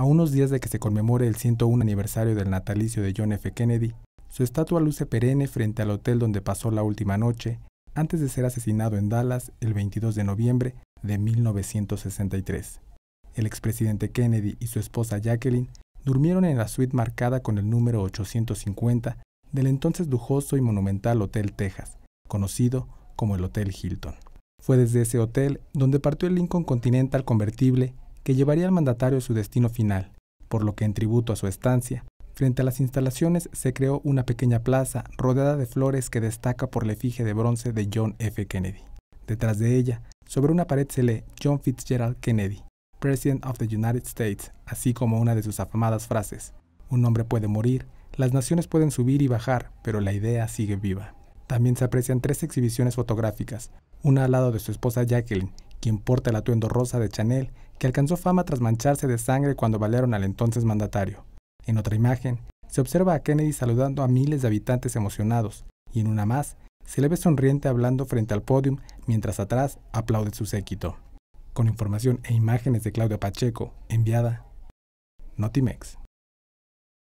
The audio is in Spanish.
A unos días de que se conmemore el 101 aniversario del natalicio de John F. Kennedy, su estatua luce perenne frente al hotel donde pasó la última noche antes de ser asesinado en Dallas el 22 de noviembre de 1963. El expresidente Kennedy y su esposa Jacqueline durmieron en la suite marcada con el número 850 del entonces lujoso y monumental Hotel Texas, conocido como el Hotel Hilton. Fue desde ese hotel donde partió el Lincoln Continental convertible que llevaría al mandatario a su destino final, por lo que en tributo a su estancia, frente a las instalaciones se creó una pequeña plaza rodeada de flores que destaca por la efigie de bronce de John F. Kennedy. Detrás de ella, sobre una pared se lee John Fitzgerald Kennedy, President of the United States, así como una de sus afamadas frases, un hombre puede morir, las naciones pueden subir y bajar, pero la idea sigue viva. También se aprecian tres exhibiciones fotográficas, una al lado de su esposa Jacqueline, quien porta el atuendo rosa de Chanel, que alcanzó fama tras mancharse de sangre cuando balearon al entonces mandatario. En otra imagen, se observa a Kennedy saludando a miles de habitantes emocionados, y en una más, se le ve sonriente hablando frente al podio mientras atrás aplaude su séquito con información e imágenes de Claudia Pacheco, enviada Notimex.